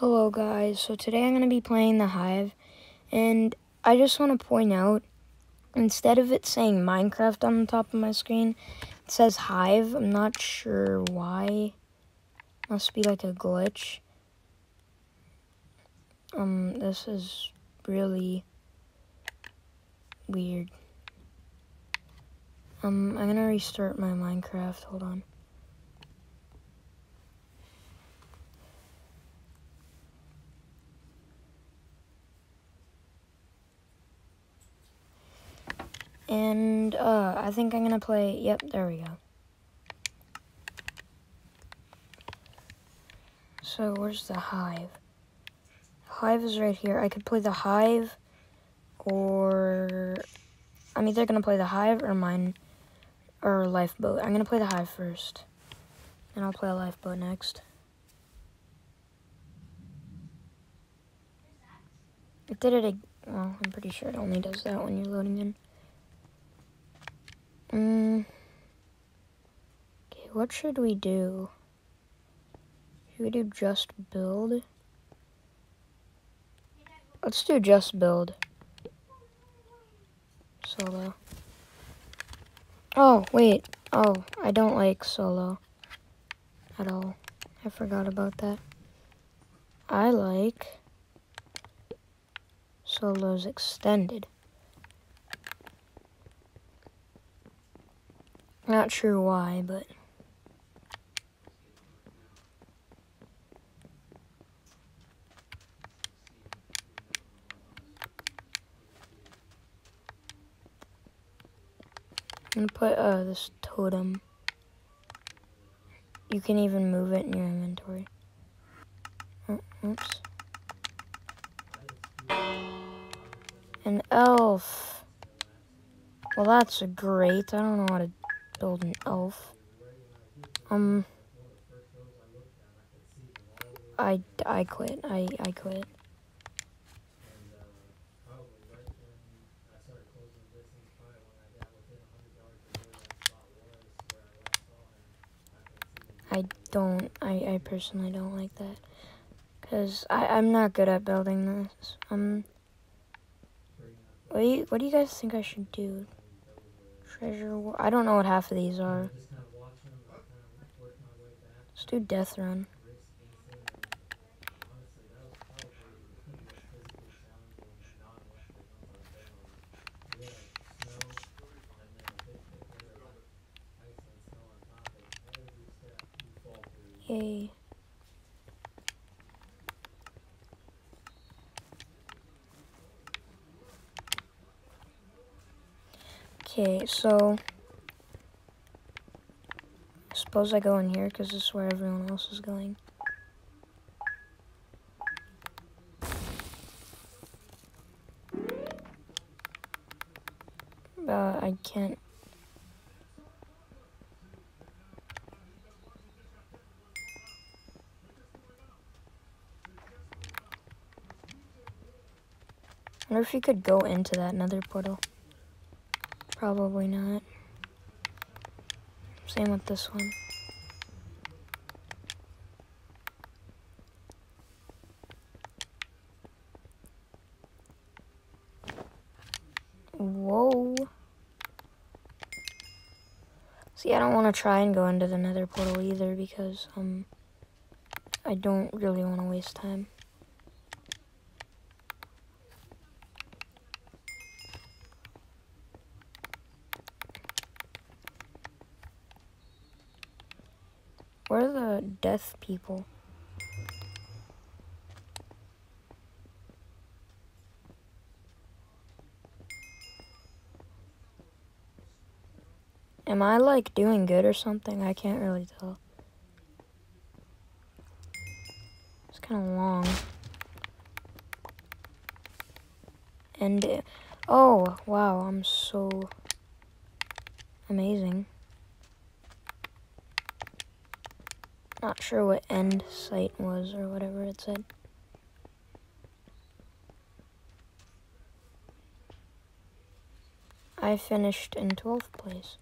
Hello guys, so today I'm going to be playing the Hive, and I just want to point out, instead of it saying Minecraft on the top of my screen, it says Hive. I'm not sure why. Must be like a glitch. Um, this is really weird. Um, I'm going to restart my Minecraft, hold on. And uh, I think I'm going to play, yep, there we go. So where's the hive? Hive is right here. I could play the hive or I'm either to play the hive or mine or lifeboat. I'm to play the hive first. And I'll play a lifeboat next. It did it, well, I'm pretty sure it only does that when you're loading in. Mm. Okay, what should we do? Should we do just build? Let's do just build. Solo. Oh, wait. Oh, I don't like solo at all. I forgot about that. I like solos extended. Not sure why, but... I'm gonna put uh, this totem. You can even move it in your inventory. Oh, oops. An elf. Well, that's a great. I don't know how to an elf. Um, I, I quit. I, I quit. I don't, I, I personally don't like that. Because I'm not good at building this. Um, what do, you, what do you guys think I should do? Treasure. I don't know what half of these are. Let's do Death Run. So I suppose I go in here because this is where everyone else is going. Uh, I can't. I wonder if you could go into that nether portal. Probably not. Same with this one. Whoa. See, I don't want to try and go into the nether portal either because um, I don't really want to waste time. Where are death people? Am I like doing good or something? I can't really tell. It's kind of long. And, it, oh, wow, I'm so amazing. Not sure what end site was or whatever it said. I finished in 12th place.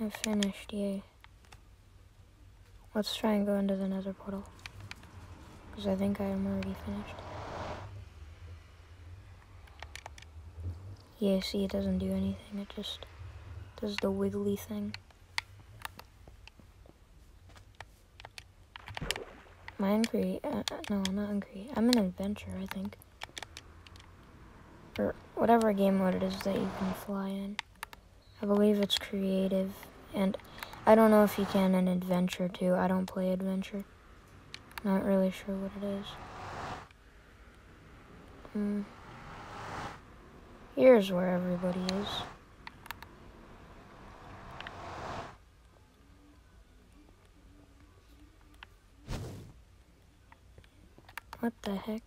I finished, yay. Let's try and go into the nether portal. Because I think I am already finished. Yeah, see, it doesn't do anything. It just does the wiggly thing. My angry, uh, no, not angry. I'm an adventure, I think. Or whatever game mode it is that you can fly in. I believe it's creative, and I don't know if you can in adventure too. I don't play adventure. Not really sure what it is. Hmm. Here's where everybody is. What the heck?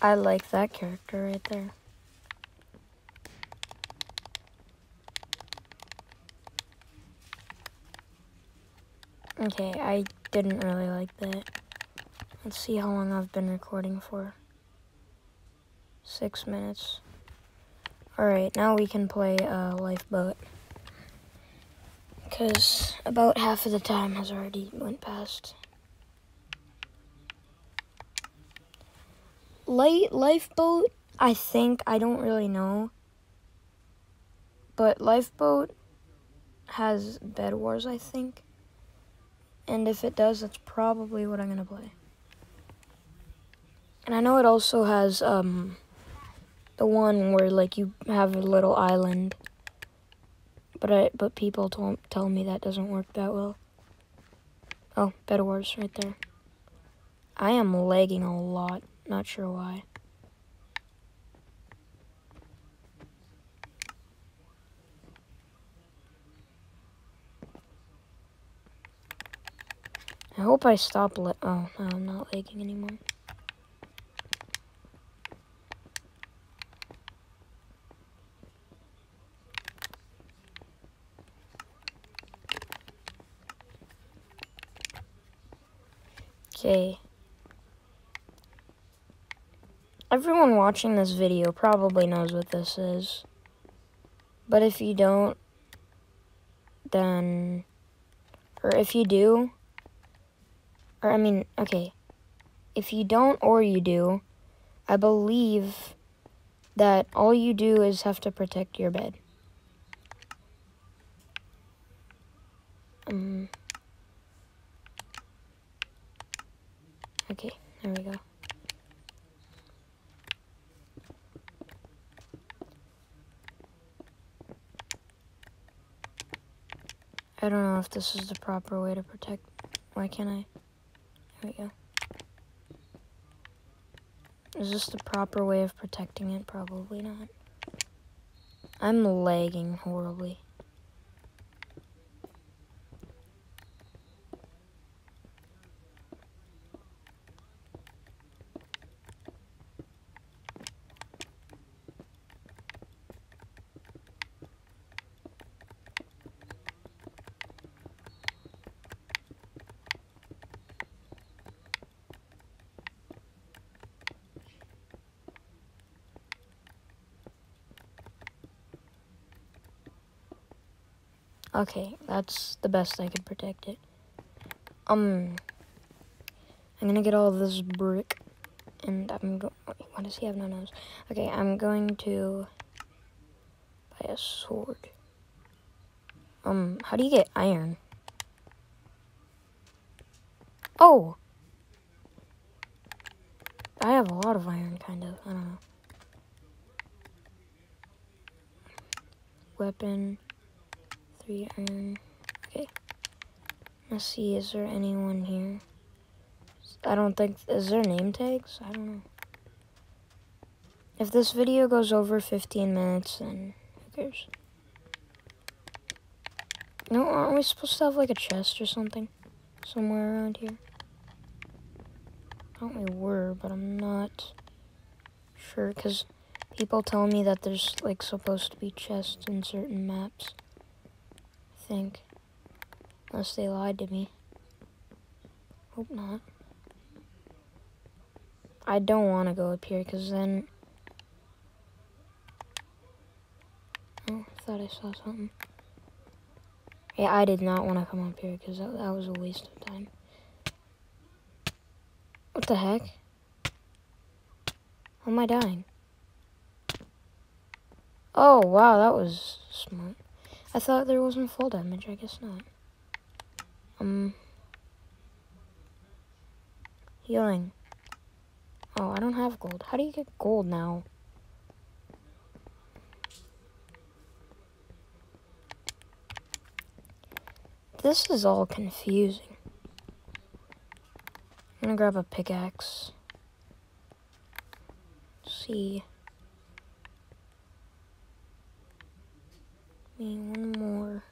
I like that character right there. Okay, I didn't really like that. Let's see how long I've been recording for. Six minutes. Alright, now we can play uh, Lifeboat. Because about half of the time has already went past. Light Lifeboat, I think, I don't really know. But Lifeboat has Bed Wars, I think. And if it does, that's probably what I'm going to play. And I know it also has um, the one where like you have a little island. But I, but people told, tell me that doesn't work that well. Oh, Bed Wars right there. I am lagging a lot. Not sure why. I hope I stop oh, no, I'm not lagging anymore. Okay. Everyone watching this video probably knows what this is. But if you don't, then, or if you do, or I mean, okay, if you don't or you do, I believe that all you do is have to protect your bed. Um, okay, there we go. I don't know if this is the proper way to protect. Why can't I? There we go. Is this the proper way of protecting it? Probably not. I'm lagging horribly. Okay, that's the best I could protect it. Um, I'm gonna get all this brick, and I'm going. Why does he have no nose? Okay, I'm going to buy a sword. Um, how do you get iron? Oh! I have a lot of iron, kind of. I don't know. Weapon three iron. Okay. Let's see, is there anyone here? I don't think, is there name tags? I don't know. If this video goes over 15 minutes, then who cares? No, aren't we supposed to have like a chest or something? Somewhere around here? I thought we were, but I'm not sure, because people tell me that there's like supposed to be chests in certain maps think. Unless they lied to me. Hope not. I don't want to go up here because then Oh, I thought I saw something. Yeah, I did not want to come up here because that, that was a waste of time. What the heck? How am I dying? Oh, wow, that was smart. I thought there wasn't full damage. I guess not. Um... Healing. Oh, I don't have gold. How do you get gold now? This is all confusing. I'm gonna grab a pickaxe. see. Me one more.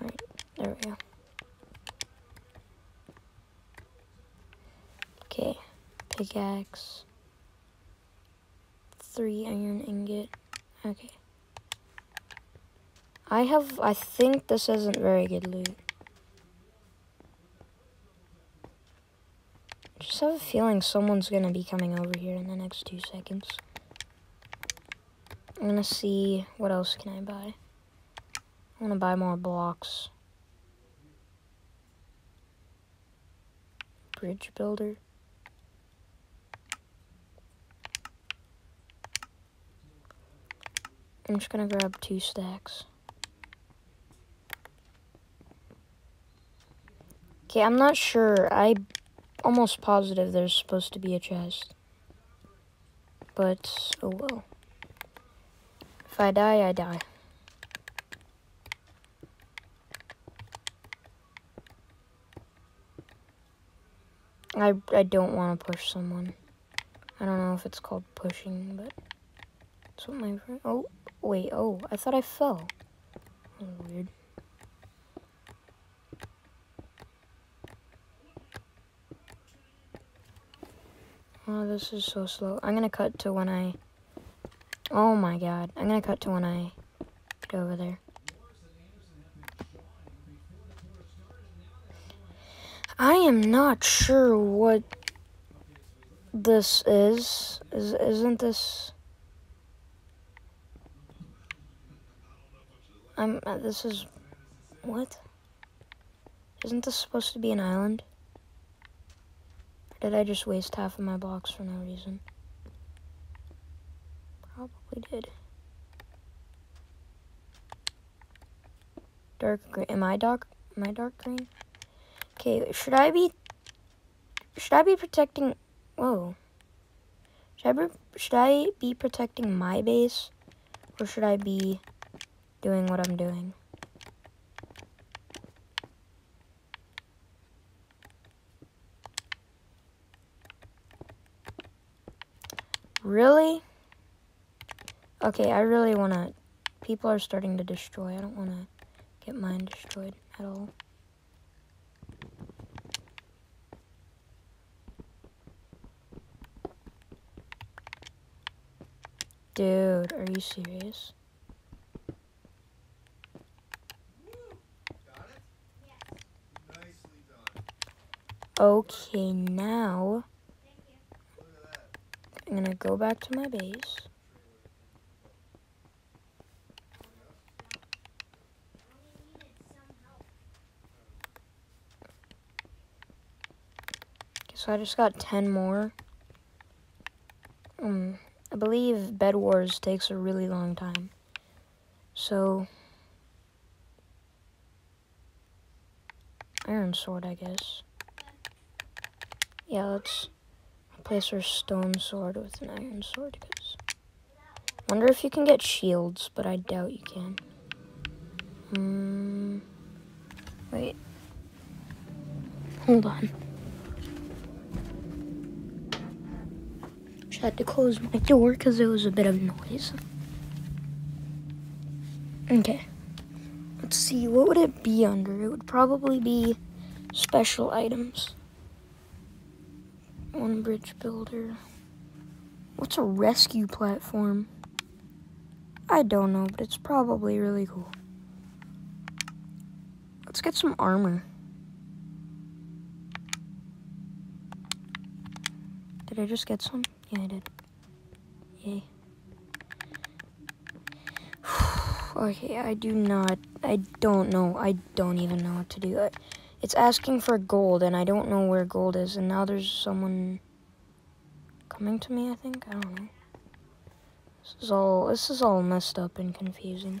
Alright, there we go. Okay, pickaxe. Three iron ingot. Okay. I have, I think this isn't very good loot. Just have a feeling someone's gonna be coming over here in the next two seconds. I'm gonna see what else can I buy. I wanna buy more blocks. Bridge builder. I'm just gonna grab two stacks. Okay, I'm not sure. I almost positive there's supposed to be a chest. But, oh well. If I die, I die. I, I don't want to push someone. I don't know if it's called pushing, but that's what my friend. Oh, wait. Oh, I thought I fell. Weird. Oh, this is so slow. I'm gonna cut to when I... Oh my god. I'm gonna cut to when I go over there. I am not sure what this is. Is isn't this I'm uh, this is what? Isn't this supposed to be an island? Did I just waste half of my blocks for no reason? Probably did. Dark green. Am I dark? Am I dark green? Okay, should I be... Should I be protecting... Whoa. Should I, be, should I be protecting my base? Or should I be doing what I'm doing? Really? Okay, I really want to... People are starting to destroy. I don't want to get mine destroyed at all. Dude, are you serious? Okay, now I'm gonna go back to my base. So I just got 10 more. Um, I believe Bed Wars takes a really long time. So, Iron Sword, I guess. Yeah, let's replace our stone sword with an iron sword. Cause wonder if you can get shields, but I doubt you can. Hmm. Wait. Hold on. Just had to close my door because there was a bit of noise. Okay. Let's see, what would it be under? It would probably be special items. One bridge builder. What's a rescue platform? I don't know, but it's probably really cool. Let's get some armor. Did I just get some? Yeah, I did. Yay. okay, I do not. I don't know. I don't even know what to do. I, it's asking for gold, and I don't know where gold is. And now there's someone coming to me, I think? I don't know. This is all, this is all messed up and confusing.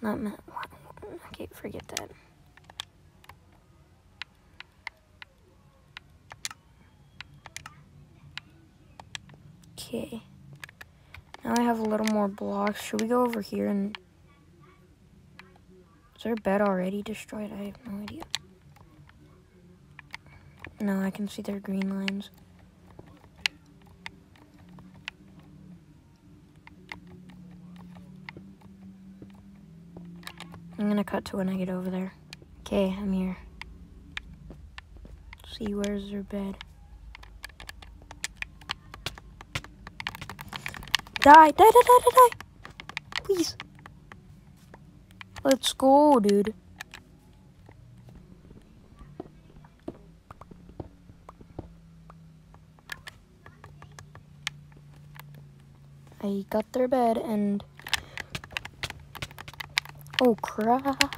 Not, okay, forget that. Okay. Now I have a little more blocks. Should we go over here and... Is there a bed already destroyed? I have no idea. No, I can see their green lines. I'm gonna cut to when I get over there. Okay, I'm here. Let's see, where's their bed? Die, die, die, die, die, die. Please. Let's go, dude. I got their bed and... Oh, crap.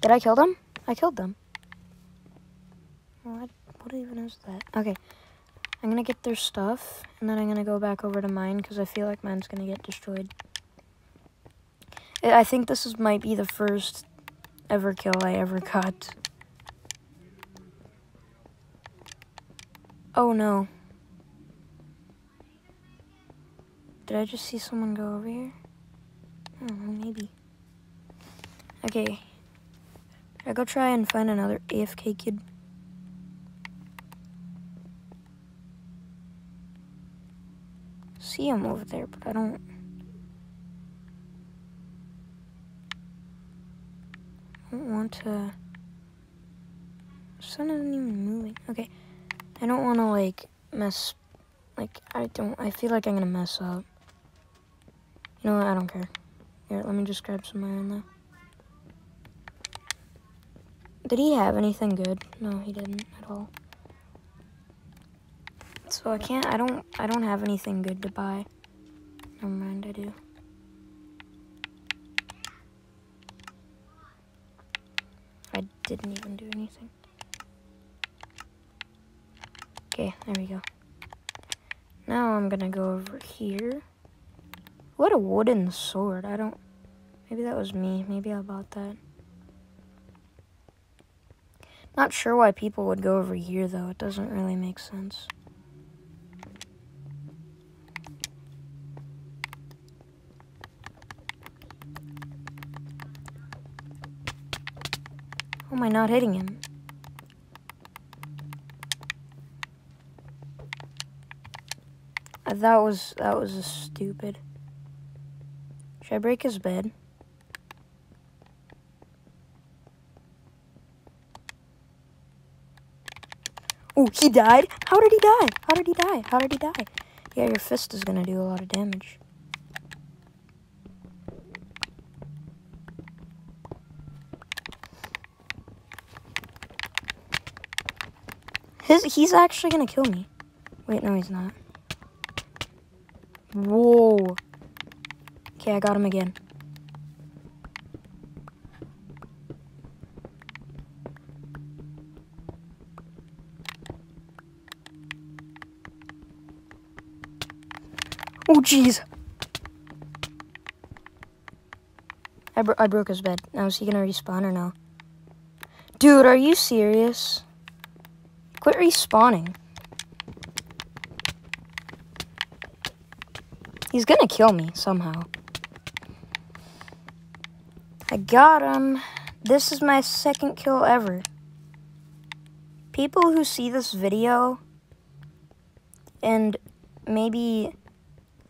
Did I kill them? I killed them. What? What even is that? Okay. I'm gonna get their stuff, and then I'm gonna go back over to mine, because I feel like mine's gonna get destroyed. I think this is, might be the first ever kill I ever got. Oh no. Did I just see someone go over here? Know, maybe. Okay. I go try and find another AFK kid. See him over there, but I don't... I don't want to... The sun isn't even moving. Okay. I don't want to, like, mess... Like, I don't... I feel like I'm going to mess up. You know what? I don't care. Here, let me just grab some iron, though. Did he have anything good? No, he didn't at all. So I can't, I don't, I don't have anything good to buy. Never mind, I do. I didn't even do anything. Okay, there we go. Now I'm gonna go over here. What a wooden sword. I don't, maybe that was me. Maybe I bought that. Not sure why people would go over here though. It doesn't really make sense. Am I not hitting him? Uh, that was that was stupid. Should I break his bed? Oh, he died? How did he die? How did he die? How did he die? Yeah, your fist is gonna do a lot of damage. His he's actually gonna kill me. Wait, no, he's not. Whoa. Okay, I got him again. Oh, jeez. I, bro I broke his bed. Now, is he gonna respawn or no? Dude, are you serious? Quit respawning. He's gonna kill me somehow. I got him. This is my second kill ever. People who see this video and maybe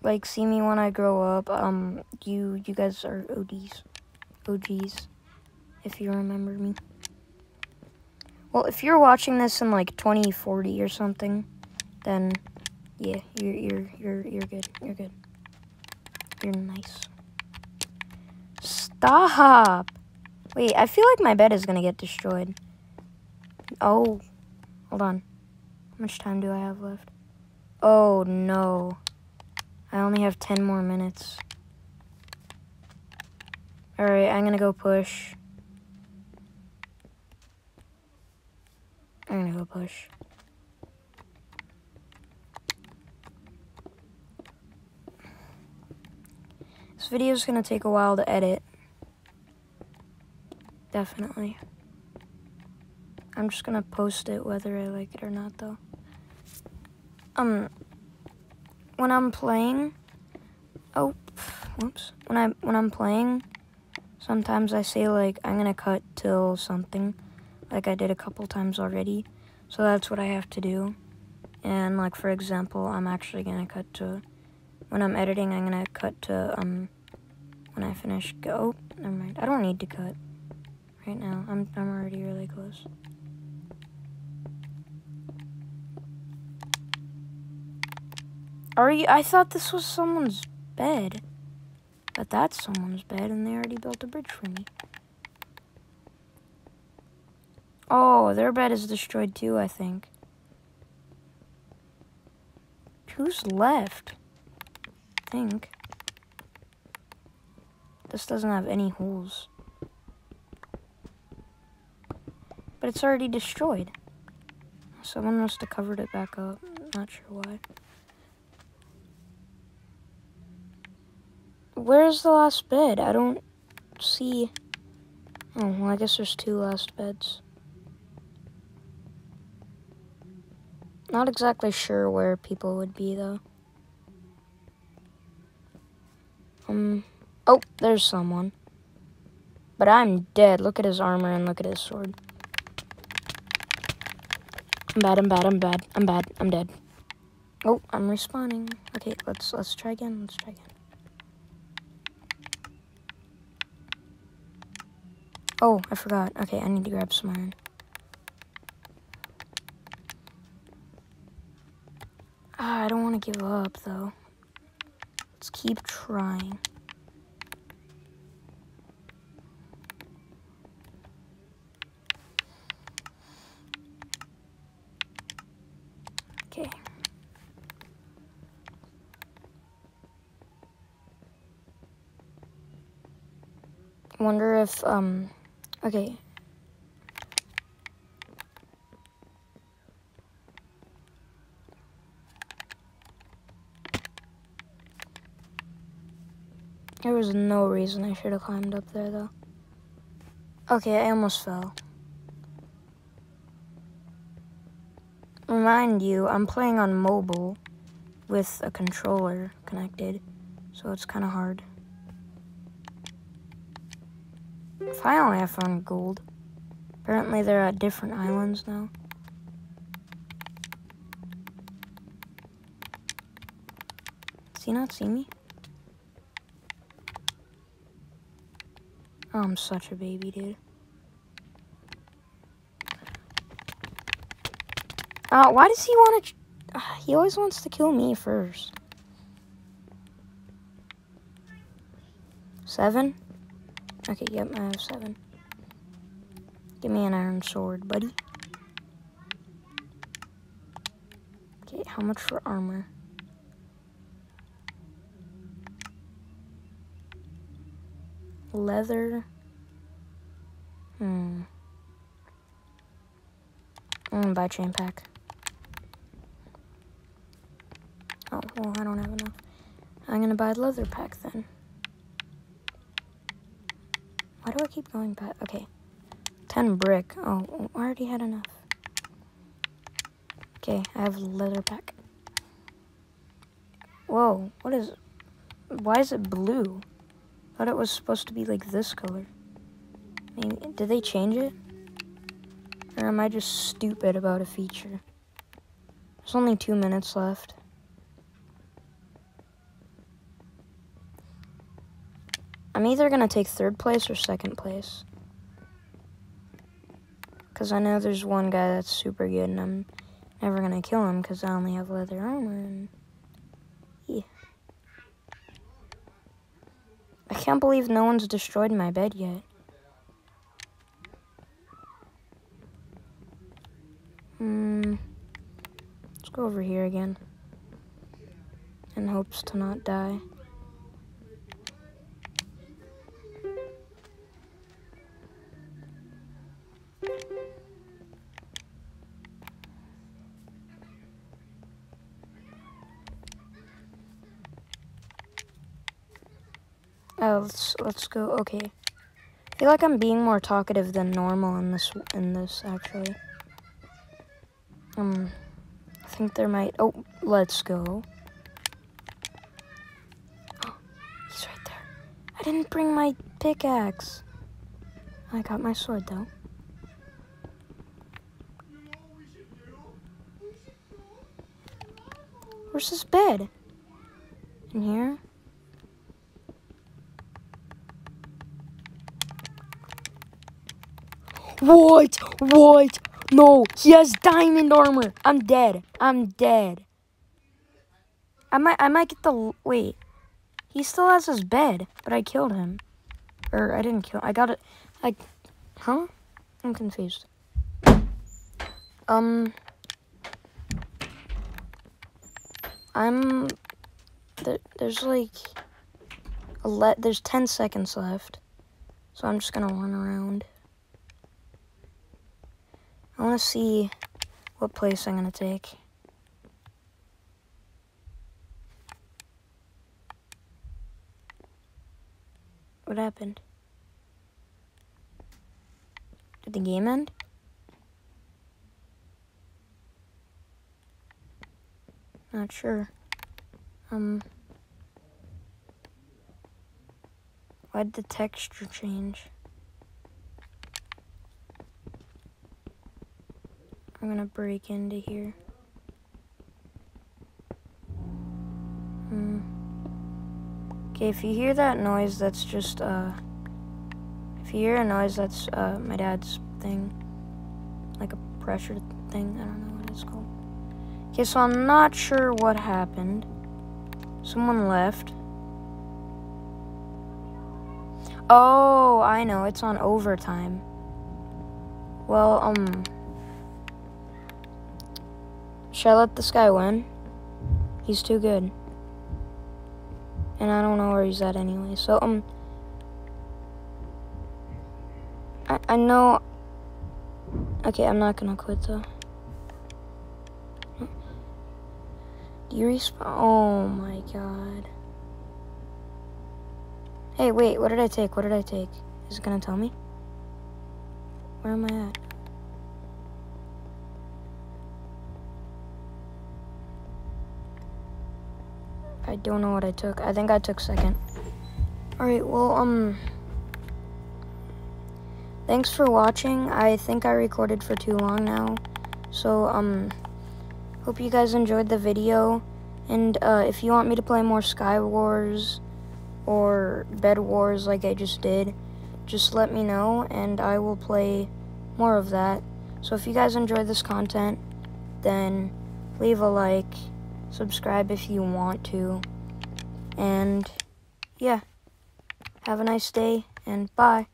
like see me when I grow up, um, you you guys are ODs. OGs, if you remember me. Well, if you're watching this in like 2040 or something, then yeah, you're you're you're you're good. You're good. You're nice. Stop. Wait, I feel like my bed is gonna get destroyed. Oh, hold on. How much time do I have left? Oh no. I only have 10 more minutes. Alright, I'm gonna go push. I'm gonna go push. This video is gonna take a while to edit. Definitely. I'm just gonna post it whether I like it or not though. Um when I'm playing oh whoops. When I when I'm playing sometimes I say like I'm gonna cut till something like I did a couple times already. So that's what I have to do. And like for example, I'm actually gonna cut to when I'm editing I'm gonna cut to um when I finish go oh, never mind. I don't need to cut right now. I'm I'm already really close. Are you I thought this was someone's bed. But that's someone's bed and they already built a bridge for me. Oh, their bed is destroyed too, I think. Who's left? I think. This doesn't have any holes. But it's already destroyed. Someone must have covered it back up. Not sure why. Where's the last bed? I don't see... Oh, well, I guess there's two last beds. Not exactly sure where people would be, though. Um... Oh, there's someone. But I'm dead. Look at his armor and look at his sword. I'm bad, I'm bad, I'm bad, I'm bad, I'm dead. Oh, I'm respawning. Okay, let's let's try again, let's try again. Oh, I forgot. Okay, I need to grab some iron. Ah, I don't want to give up, though. Let's keep trying. Okay. Wonder if, um, okay. There was no reason I should have climbed up there, though. Okay, I almost fell. Remind you, I'm playing on mobile with a controller connected, so it's kind of hard. Finally, I found gold. Apparently, they're at different islands now. Does he not see me? I'm such a baby, dude. Uh, why does he want to... Uh, he always wants to kill me first. Seven? Okay, yep, I have seven. Give me an iron sword, buddy. Okay, how much for armor? Leather. Hmm. I'm gonna buy chain pack. Oh, well, I don't have enough. I'm gonna buy leather pack then. Why do I keep going back? Okay. 10 brick. Oh, I already had enough. Okay, I have leather pack. Whoa, what is... Why is it blue? Thought it was supposed to be like this color. I mean, did they change it? Or am I just stupid about a feature? There's only two minutes left. I'm either going to take third place or second place. Because I know there's one guy that's super good and I'm never going to kill him because I only have leather armor and... I can't believe no one's destroyed my bed yet. Hmm. Let's go over here again. In hopes to not die. Let's let's go. Okay, I feel like I'm being more talkative than normal in this in this actually. Um, I think there might. Oh, let's go. Oh, he's right there. I didn't bring my pickaxe. I got my sword though. Where's his bed? In here? What? What? No, he has diamond armor. I'm dead. I'm dead. I might I might get the wait. He still has his bed, but I killed him. Or I didn't kill I got it I, huh? I'm confused. Um I'm there, there's like a let there's 10 seconds left. So I'm just to run around. I want to see what place I'm going to take. What happened? Did the game end? Not sure. Um... Why'd the texture change? I'm gonna break into here. Hmm. Okay, if you hear that noise, that's just, uh... If you hear a noise, that's, uh, my dad's thing. Like a pressure thing. I don't know what it's called. Okay, so I'm not sure what happened. Someone left. Oh, I know. It's on overtime. Well, um... Should I let this guy win? He's too good. And I don't know where he's at anyway. So, um... I, I know... Okay, I'm not gonna quit, though. Do you respawn? Oh, my God. Hey, wait, what did I take? What did I take? Is it gonna tell me? Where am I at? I don't know what I took. I think I took second. Alright, well, um... Thanks for watching. I think I recorded for too long now. So, um... Hope you guys enjoyed the video. And, uh, if you want me to play more Sky Wars or Bed Wars like I just did, just let me know and I will play more of that. So if you guys enjoyed this content, then leave a like, subscribe if you want to, and yeah, have a nice day and bye.